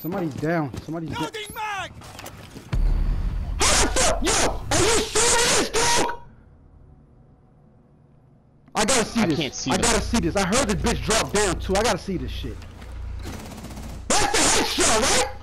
Somebody's down. Somebody's down. Loading mag! How the fuck? Yo! Are you serious, dog? I gotta see I this. can't see I gotta see this. I heard this bitch drop down too. I gotta see this shit. That's the headshot, right?